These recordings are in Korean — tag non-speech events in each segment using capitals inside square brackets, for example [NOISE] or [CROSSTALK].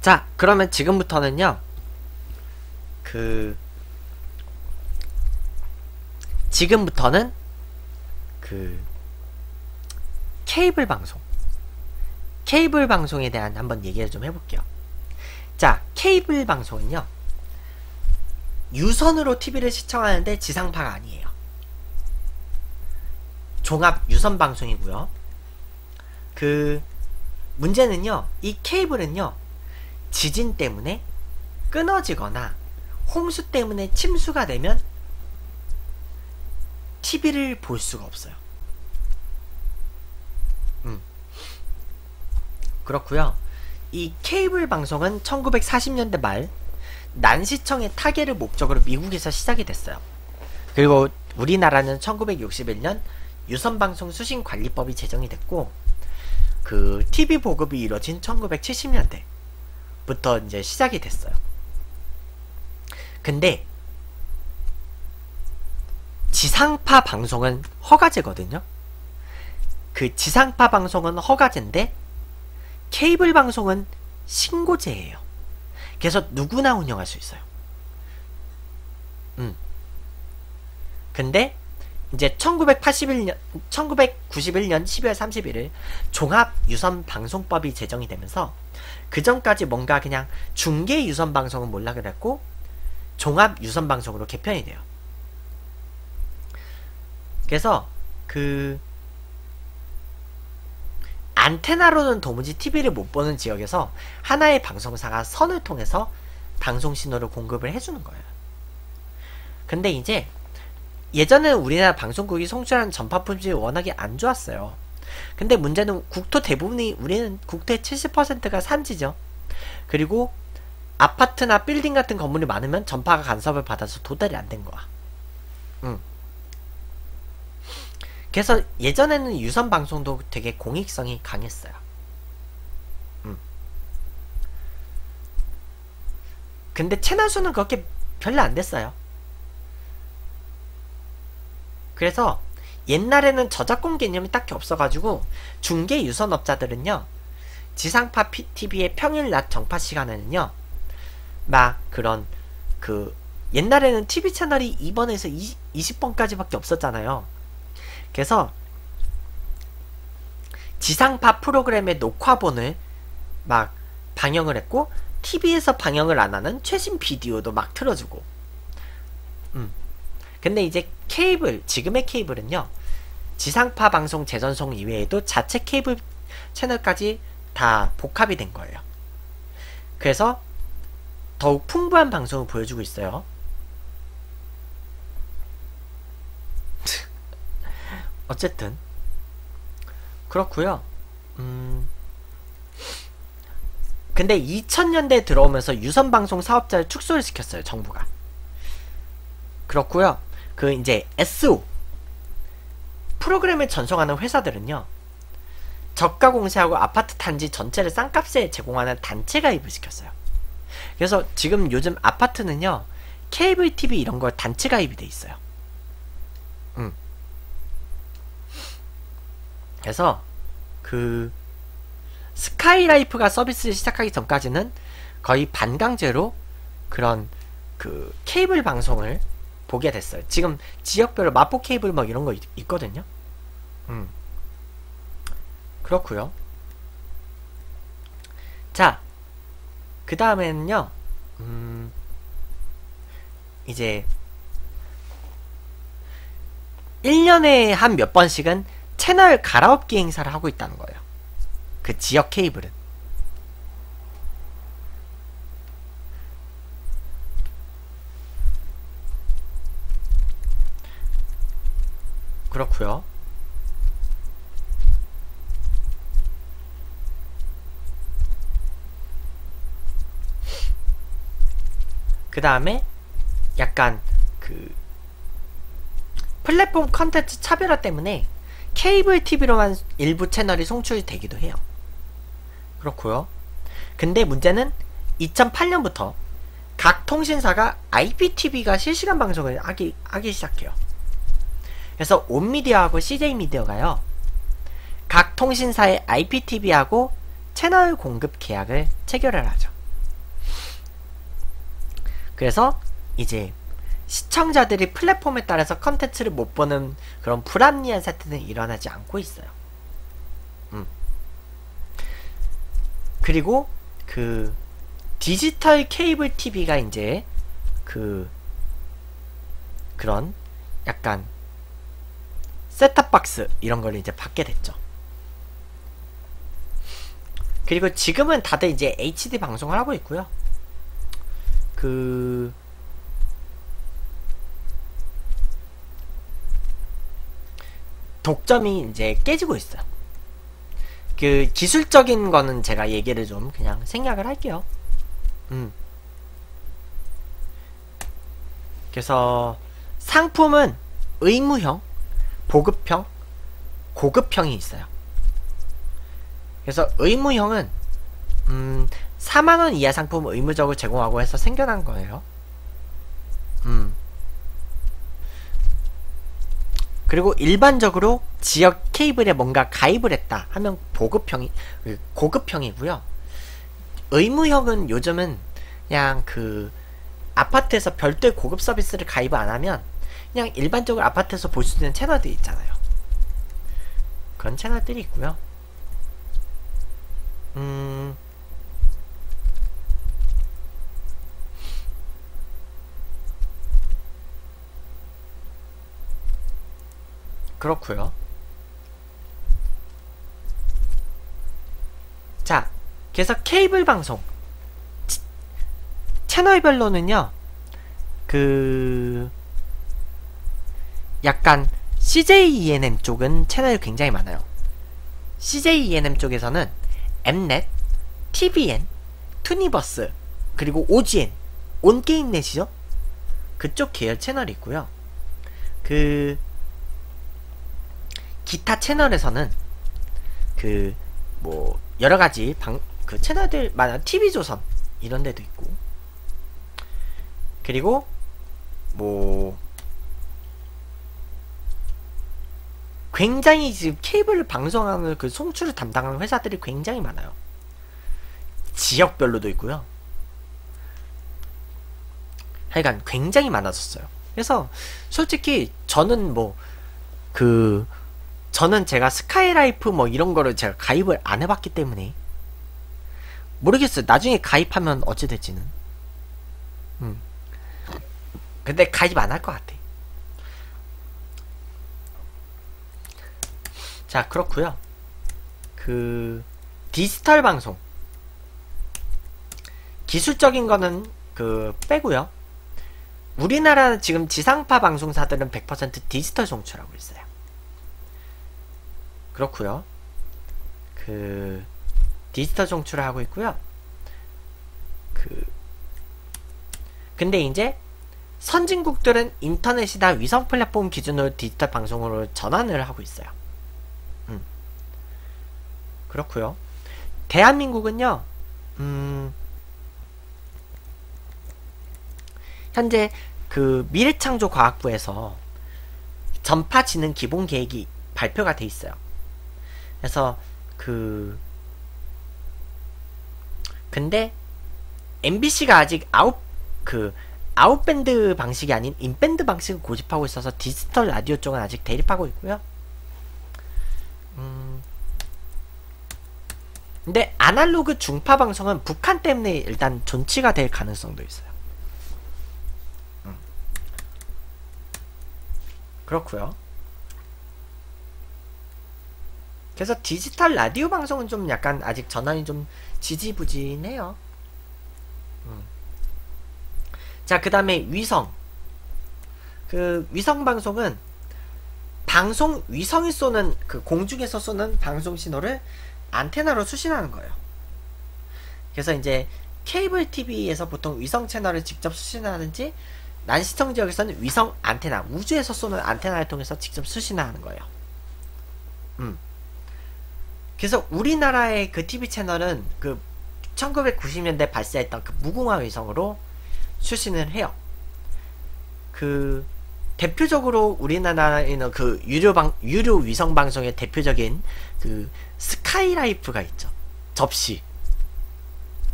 자, 그러면 지금부터는요. 그 지금부터는 그 케이블 방송 케이블 방송에 대한 한번 얘기를 좀 해볼게요. 자, 케이블 방송은요. 유선으로 TV를 시청하는데 지상파가 아니에요. 종합 유선 방송이고요. 그 문제는요. 이 케이블은요. 지진 때문에 끊어지거나 홍수 때문에 침수가 되면 TV를 볼 수가 없어요. 음. 그렇고요. 이 케이블 방송은 1940년대 말 난시청의 타계를 목적으로 미국에서 시작이 됐어요. 그리고 우리나라는 1961년 유선방송 수신관리법이 제정이 됐고 그 TV 보급이 이뤄진 1970년대 부터 이제 시작이 됐어요. 근데 지상파 방송은 허가제거든요. 그 지상파 방송은 허가제인데 케이블 방송은 신고제예요. 그래서 누구나 운영할 수 있어요. 음. 근데 이제 1981년 1991년 12월 31일 종합 유선 방송법이 제정이 되면서 그 전까지 뭔가 그냥 중계 유선 방송은 몰라 그랬고 종합 유선 방송으로 개편이 돼요. 그래서 그 안테나로는 도무지 TV를 못 보는 지역에서 하나의 방송사가 선을 통해서 방송 신호를 공급을 해주는 거예요. 근데 이제 예전에 우리나라 방송국이 송출하는 전파 품질이 워낙에 안 좋았어요. 근데 문제는 국토 대부분이 우리는 국토의 70%가 산지죠. 그리고 아파트나 빌딩 같은 건물이 많으면 전파가 간섭을 받아서 도달이 안 된 거야. 응. 그래서 예전에는 유선 방송도 되게 공익성이 강했어요. 음. 근데 채널 수는 그렇게 별로 안 됐어요. 그래서 옛날에는 저작권 개념이 딱히 없어가지고 중계 유선업자들은요 지상파 TV의 평일 낮 정파 시간에는요 막 그런 그 옛날에는 TV 채널이 2번에서 20, 20번까지밖에 없었잖아요. 그래서 지상파 프로그램의 녹화본을 막 방영을 했고 TV에서 방영을 안 하는 최신 비디오도 막 틀어주고 음. 근데 이제 케이블 지금의 케이블은요 지상파 방송 재전송 이외에도 자체 케이블 채널까지 다 복합이 된 거예요 그래서 더욱 풍부한 방송을 보여주고 있어요 [LAUGHS] 어쨌든 그렇고요. 음. 근데 2000년대 들어오면서 유선 방송 사업자를 축소를 시켰어요, 정부가. 그렇고요. 그 이제 SO 프로그램을 전송하는 회사들은요. 저가 공세하고 아파트 단지 전체를 싼값에 제공하는 단체 가입을 시켰어요. 그래서 지금 요즘 아파트는요. 케이블 TV 이런 거 단체 가입이 돼 있어요. 음. 그래서 그 스카이라이프가 서비스를 시작하기 전까지는 거의 반강제로 그런 그 케이블 방송을 보게 됐어요. 지금 지역별로 마포 케이블 뭐 이런 거 있, 거든요 음. 그렇고요. 자, 그 다음에는요. 음, 이제 1년에 한 몇 번씩은 채널 갈아엎기 행사를 하고 있다는 거예요. 그 지역 케이블은. 그렇고요. 그 다음에 약간 그 플랫폼 컨텐츠 차별화 때문에 케이블 TV로만 일부 채널이 송출이 되기도 해요. 그렇고요. 근데 문제는 2008년부터 각 통신사가 IPTV가 실시간 방송을 하기, 하기 시작해요. 그래서 온미디어하고 CJ미디어가요. 각 통신사의 IPTV하고 채널 공급 계약을 체결을 하죠. 그래서 이제 시청자들이 플랫폼에 따라서 컨텐츠를 못 보는 그런 불합리한 사태는 일어나지 않고 있어요. 음. 그리고 그 디지털 케이블 TV가 이제 그 그런 약간 셋탑박스 이런 걸 이제 받게 됐죠. 그리고 지금은 다들 이제 HD 방송을 하고 있고요. 그 독점이 이제 깨지고 있어요. 그 기술적인 거는 제가 얘기를 좀 그냥 생략을 할게요. 음. 그래서 상품은 의무형, 보급형, 고급형이 있어요. 그래서 의무형은 음, 4만원 이하 상품을 의무적으로 제공하고 해서 생겨난 거예요. 음. 그리고 일반적으로 지역 케이블에 뭔가 가입을 했다 하면 보급형이 그 고급형이고요. 의무형은 요즘은 그냥 그 아파트에서 별도의 고급 서비스를 가입 안 하면 그냥 일반적으로 아파트에서 볼 수 있는 채널들이 있잖아요. 그런 채널들이 있고요. 음. 그렇고요. 자, 그래서 케이블 방송 채널별로는요. 그 약간 CJENM 쪽은 채널이 굉장히 많아요. CJENM 쪽에서는 엠넷, TVN, 투니버스, 그리고 OGN, 온게임넷이죠? 그쪽 계열 채널이 있고요. 그 기타 채널에서는 그 뭐 여러 가지 방 그 채널들 많아 TV조선 이런 데도 있고 그리고 뭐 굉장히 지금 케이블 방송하는 그 송출을 담당하는 회사들이 굉장히 많아요. 지역별로도 있고요. 하여간 굉장히 많아졌어요. 그래서 솔직히 저는 뭐 그 저는 제가 스카이라이프 뭐 이런 거를 제가 가입을 안 해봤기 때문에 모르겠어요. 나중에 가입하면 어찌 될지는. 음. 근데 가입 안 할 것 같아. 자, 그렇고요 그, 디지털 방송. 기술적인 거는 그, 빼고요 우리나라 지금 지상파 방송사들은 100% 디지털 송출하고 있어요. 그렇고요 그, 디지털 송출을 하고 있고요. 그, 근데 이제 선진국들은 인터넷이나 위성 플랫폼 기준으로 디지털 방송으로 전환을 하고 있어요. 음. 그렇고요. 대한민국은요. 음, 현재 그 미래창조과학부에서 전파진흥 기본 계획이 발표가 돼 있어요. 그래서 그 근데 MBC가 아직 아웃 그 out-band 방식이 아닌 in-band 방식을 고집하고 있어서 디지털 라디오 쪽은 아직 대립하고 있고요. 근데 아날로그 중파 방송은 북한 때문에 일단 존치가 될 가능성도 있어요. 음. 그렇고요. 그래서 디지털 라디오 방송은 좀 약간 아직 전환이 좀 지지부진해요. 음. 자, 그 다음에 위성. 그 위성 방송은 방송 위성이 쏘는 그 공중에서 쏘는 방송 신호를 안테나로 수신하는 거예요. 그래서 이제 케이블 TV에서 보통 위성 채널을 직접 수신하는지 난시청 지역에서는 위성 안테나 우주에서 쏘는 안테나를 통해서 직접 수신하는 거예요. 음. 그래서 우리나라의 그 TV 채널은 그 1990년대 발사했던 그 무궁화 위성으로 수신을 해요. 그 대표적으로 우리나라에는 그 유료 방 유료 위성 방송의 대표적인 그 스카이라이프가 있죠. 접시.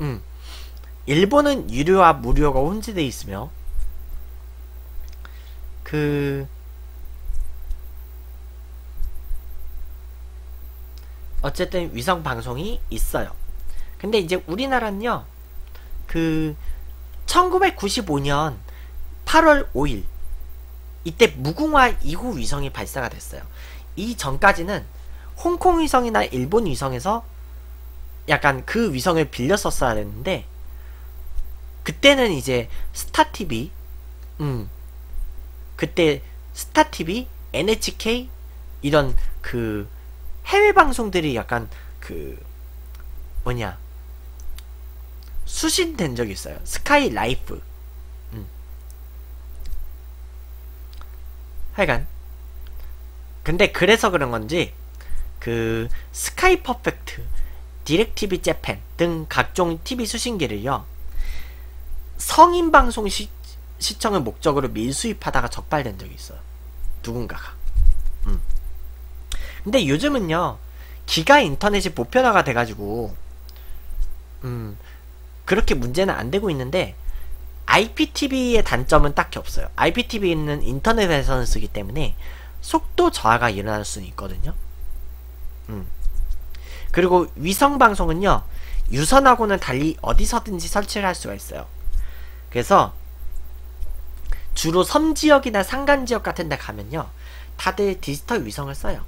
음. 일본은 유료와 무료가 혼재되어 있으며 그 어쨌든 위성 방송이 있어요. 근데 이제 우리나라는요. 그 1995년 8월 5일 이때 무궁화 2호 위성이 발사가 됐어요. 이 전까지는 홍콩 위성이나 일본 위성에서 약간 그 위성을 빌렸었어야 됐는데 그때는 이제 스타TV 음 그때 스타TV NHK 이런 그 해외 방송들이 약간 그 뭐냐 수신된 적이 있어요. 스카이 라이프. 음. 하여간 근데 그래서 그런 건지 그 스카이 퍼펙트, 디렉티비 재팬 등 각종 TV 수신기를요. 성인 방송 시, 시청을 목적으로 밀수입하다가 적발된 적이 있어요. 누군가가. 음. 근데 요즘은요. 기가 인터넷이 보편화가 돼가지고 음 그렇게 문제는 안 되고 있는데 IPTV의 단점은 딱히 없어요. IPTV는 인터넷에서는 쓰기 때문에 속도 저하가 일어날 수는 있거든요. 음. 그리고 위성 방송은요. 유선하고는 달리 어디서든지 설치를 할 수가 있어요. 그래서 주로 섬 지역이나 산간 지역 같은 데 가면요. 다들 디지털 위성을 써요.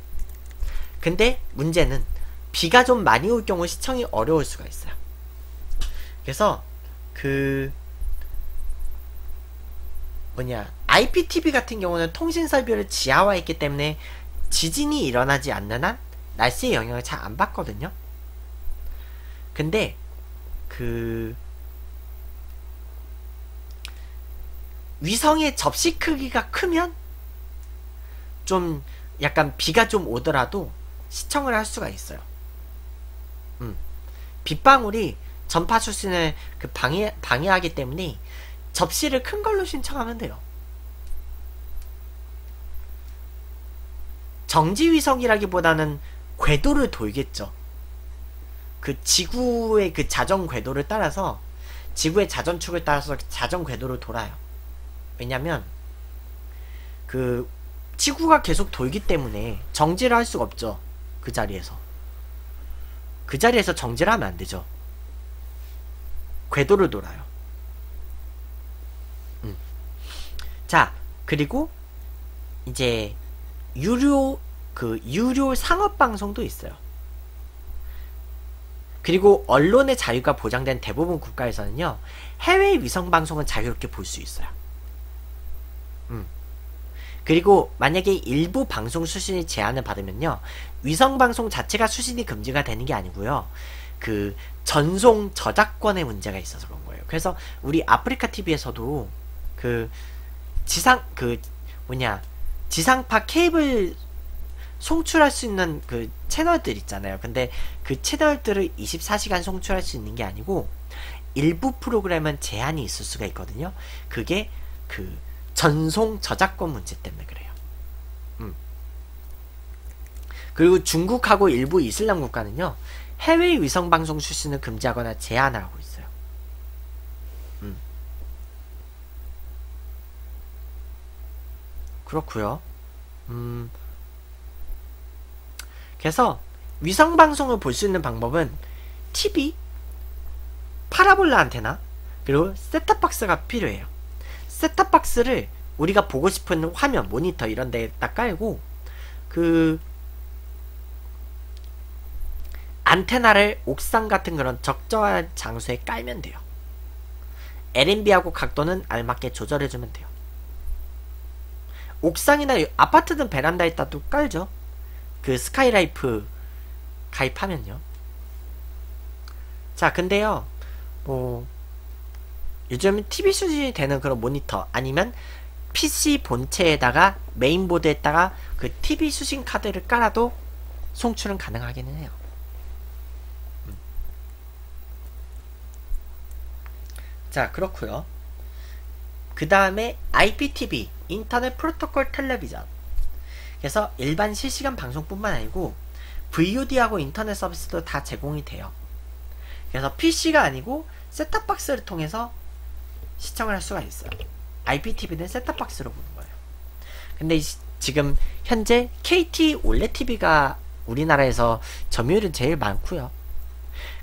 근데 문제는 비가 좀 많이 올 경우 시청이 어려울 수가 있어요. 그래서 그 뭐냐 IPTV 같은 경우는 통신 설비를 지하화에 있기 때문에 지진이 일어나지 않는 한 날씨의 영향을 잘 안 받거든요. 근데 그 위성의 접시 크기가 크면 좀 약간 비가 좀 오더라도 시청을 할 수가 있어요. 음. 빗방울이 전파 수신을 그 방해, 방해하기 때문에 접시를 큰 걸로 신청하면 돼요. 정지위성이라기보다는 궤도를 돌겠죠. 그 지구의 그 자전 궤도를 따라서 지구의 자전축을 따라서 자전 궤도를 돌아요. 왜냐면 그 지구가 계속 돌기 때문에 정지를 할 수가 없죠. 그 자리에서. 그 자리에서 정지를 하면 안 되죠. 궤도를 돌아요. 음. 자, 그리고 이제 유료 그 유료 상업 방송도 있어요. 그리고 언론의 자유가 보장된 대부분 국가에서는요. 해외 위성 방송은 자유롭게 볼 수 있어요. 음. 그리고 만약에 일부 방송 수신이 제한을 받으면요. 위성 방송 자체가 수신이 금지가 되는 게 아니고요. 그 전송 저작권의 문제가 있어서 그런 거예요. 그래서 우리 아프리카 TV에서도 그 지상 그 뭐냐 지상파 케이블 송출할 수 있는 그 채널들 있잖아요. 근데 그 채널들을 24시간 송출할 수 있는 게 아니고 일부 프로그램은 제한이 있을 수가 있거든요. 그게 그 전송 저작권 문제 때문에 그래요. 음. 그리고 중국하고 일부 이슬람 국가는요. 해외 위성 방송 출신을 금지하거나 제한을 하고 있어요. 음. 그렇고요. 음. 그래서 위성 방송을 볼 수 있는 방법은 TV, 파라볼라 안테나, 그리고 셋탑박스가 필요해요. 셋탑박스를 우리가 보고 싶은 화면, 모니터 이런 데다 깔고 그 안테나를 옥상 같은 그런 적절한 장소에 깔면 돼요. LNB하고 각도는 알맞게 조절해주면 돼요. 옥상이나 아파트든 베란다에다 또 깔죠. 그 스카이라이프 가입하면요. 자, 근데요, 뭐, 요즘 TV 수준이 되는 그런 모니터 아니면 PC 본체에다가 메인보드에다가 그 TV 수신 카드를 깔아도 송출은 가능하기는 해요. 음. 자, 그렇고요. 그 다음에 IPTV, 인터넷 프로토콜 텔레비전. 그래서 일반 실시간 방송뿐만 아니고 VOD하고 인터넷 서비스도 다 제공이 돼요. 그래서 PC가 아니고 셋탑박스를 통해서 시청을 할 수가 있어요. IPTV는 셋탑박스로 보는 거예요. 근데 이, 지금 현재 KT 올레 TV가 우리나라에서 점유율은 제일 많고요.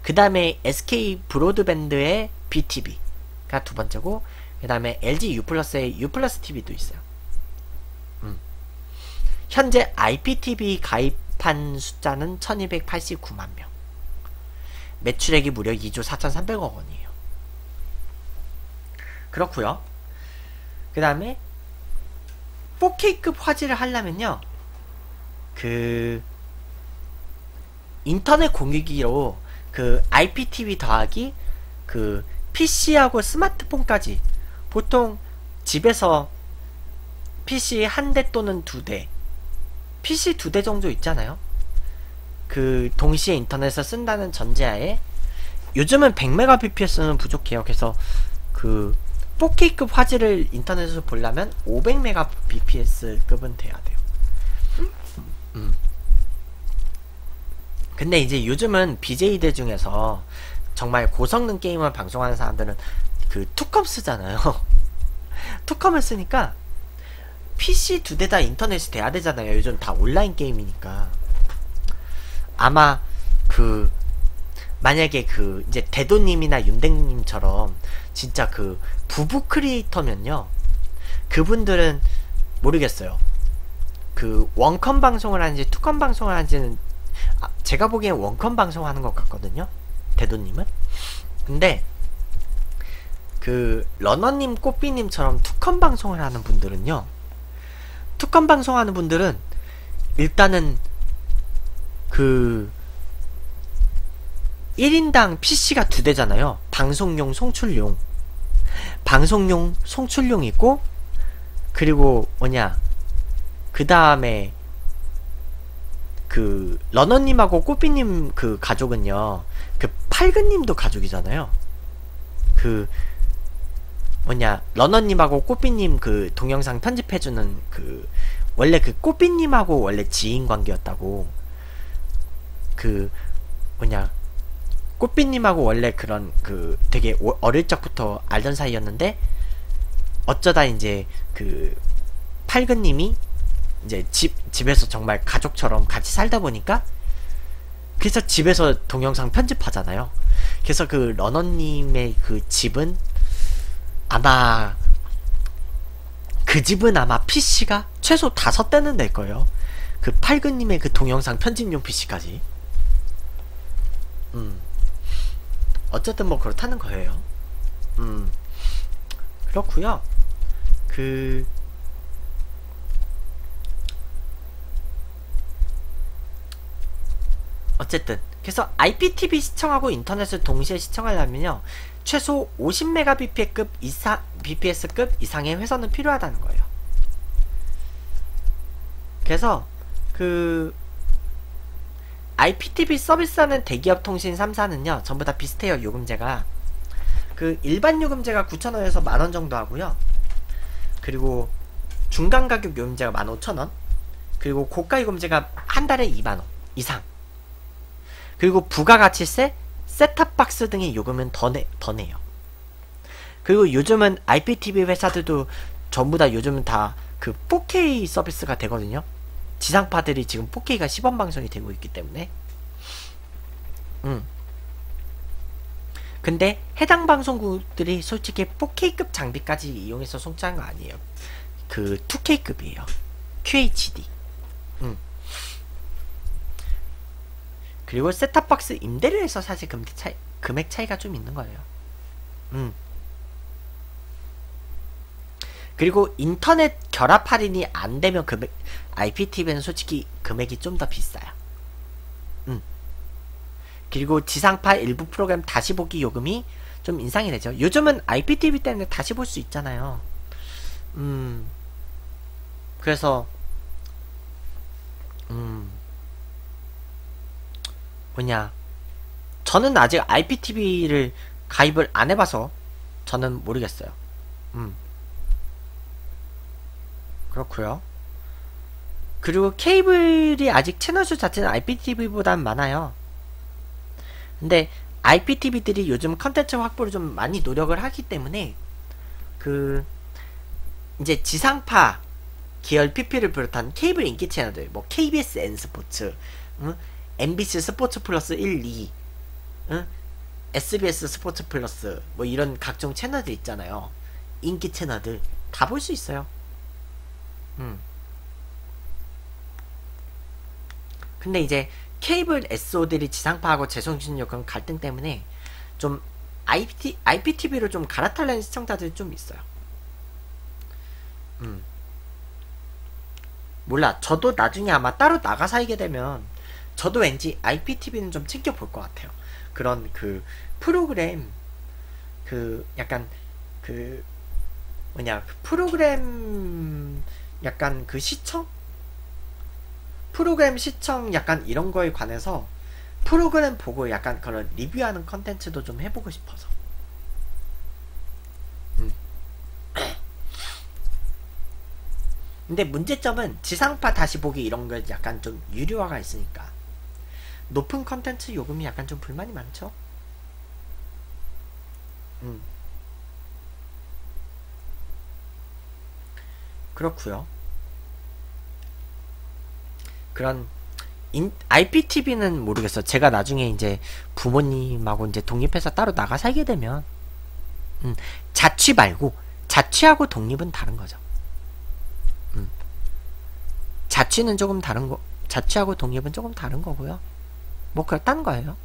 그 다음에 SK 브로드밴드의 BTV가 두 번째고 그 다음에 LG U 플러스의 U TV도 있어요. 음. 현재 IPTV 가입한 숫자는 1289만 명. 매출액이 무려 2조 4,300억 원이에요. 그렇고요. 그 다음에 4K급 화질을 하려면요. 그 인터넷 공유기로 그 IPTV 더하기 그 PC하고 스마트폰까지 보통 집에서 PC 한 대 또는 두 대, PC 두 대 정도 있잖아요. 그 동시에 인터넷을 쓴다는 전제하에 요즘은 100mbps는 부족해요. 그래서 그 4K급 화질을 인터넷에서 보려면 500mbps급은 돼야 돼요. 음. 근데 이제 요즘은 BJ들 중에서 정말 고성능 게임을 방송하는 사람들은 그 투컴 쓰잖아요. [LAUGHS] 투컴을 쓰니까 PC 두 대 다 인터넷이 돼야 되잖아요. 요즘 다 온라인 게임이니까. 아마 그 만약에 그 이제 대도님이나 윤댕님처럼 진짜 그 부부 크리에이터면요. 그분들은 모르겠어요. 그 원컴 방송을 하는지 투컴 방송을 하는지는 아, 제가 보기엔 원컴 방송하는 것 같거든요. 대도님은. 근데 그 러너님, 꼬삐님처럼 투컴 방송을 하는 분들은요. 투컴 방송하는 분들은 일단은 그 1인당 PC가 두 대잖아요. 방송용, 송출용. 방송용, 송출용 있고 그리고 뭐냐 그 다음에 그 러너님하고 꼬삐님 그 가족은요 그 팔근님도 가족이잖아요 그 뭐냐 러너님하고 꼬삐님 그 동영상 편집해주는 그 원래 그 꼬삐님하고 원래 지인 관계였다고 그 뭐냐 꼬삐님하고 원래 그런 그 되게 어릴 적부터 알던 사이였는데 어쩌다 이제 그 팔근님이 이제 집 집에서 정말 가족처럼 같이 살다 보니까 그래서 집에서 동영상 편집하잖아요. 그래서 그 러너님의 그 집은 아마 그 집은 아마 PC가 최소 다섯 대는 될 거예요. 그 팔근님의 그 동영상 편집용 PC까지. 음. 어쨌든 뭐 그렇다는 거예요. 음. 그렇구요. 그 어쨌든 그래서 IPTV 시청하고 인터넷을 동시에 시청하려면요 최소 50mbps급 이상 bps급 이상의 회선은 필요하다는 거예요. 그래서 그 IPTV 서비스하는 대기업 통신 3사는요 전부 다 비슷해요 요금제가. 그 일반 요금제가 9,000원에서 만원 정도 하고요. 그리고 중간 가격 요금제가 15,000원. 그리고 고가 요금제가 한 달에 2만원 이상. 그리고 부가가치세, 셋탑박스 등의 요금은 더, 내, 더 내요. 그리고 요즘은 IPTV 회사들도 전부 다 요즘은 다 그 4K 서비스가 되거든요. 지상파들이 지금 4K가 시범 방송이 되고 있기 때문에. 음. 근데 해당 방송국들이 솔직히 4K급 장비까지 이용해서 송출한 거 아니에요. 그 2K급이에요. QHD. 음. 그리고 셋탑박스 임대를 해서 사실 금액, 차이, 금액 차이가 좀 있는 거예요. 음. 그리고 인터넷 결합 할인이 안 되면 금액, IPTV는 솔직히 금액이 좀 더 비싸요. 음. 그리고 지상파 일부 프로그램 다시 보기 요금이 좀 인상이 되죠. 요즘은 IPTV 때문에 다시 볼 수 있잖아요. 음. 그래서, 음. 뭐냐. 저는 아직 IPTV를 가입을 안 해봐서 저는 모르겠어요. 음. 그렇구요. 그리고 케이블이 아직 채널 수 자체는 IPTV보단 많아요. 근데 IPTV들이 요즘 컨텐츠 확보를 좀 많이 노력을 하기 때문에 그 이제 지상파 계열 PP를 비롯한 케이블 인기 채널들 뭐 KBS N 스포츠, 응? MBC 스포츠 플러스 1, 2, 응? SBS 스포츠 플러스 뭐 이런 각종 채널들 있잖아요. 인기 채널들 다 볼 수 있어요. 음. 근데 이제 케이블 SO들이 지상파하고 재송신 요금 갈등 때문에 좀 IP, IPTV로 좀 갈아타려는 시청자들이 좀 있어요. 음. 몰라. 저도 나중에 아마 따로 나가 살게 되면 저도 왠지 IPTV는 좀 챙겨 볼 것 같아요. 그런 그 프로그램 그 약간 그 뭐냐 그 프로그램 약간 그 시청 프로그램 시청 약간 이런 거에 관해서 프로그램 보고 약간 그런 리뷰하는 컨텐츠도 좀 해보고 싶어서 음. 근데 문제점은 지상파 다시 보기 이런 거 약간 좀 유료화가 있으니까 높은 컨텐츠 요금이 약간 좀 불만이 많죠 음. 그렇고요 그런 인, IPTV는 모르겠어. 제가 나중에 이제 부모님하고 이제 독립해서 따로 나가 살게 되면 음, 자취 말고 자취하고 독립은 다른 거죠. 음. 자취는 조금 다른 거, 자취하고 독립은 조금 다른 거고요. 뭐 그렇다는 거예요.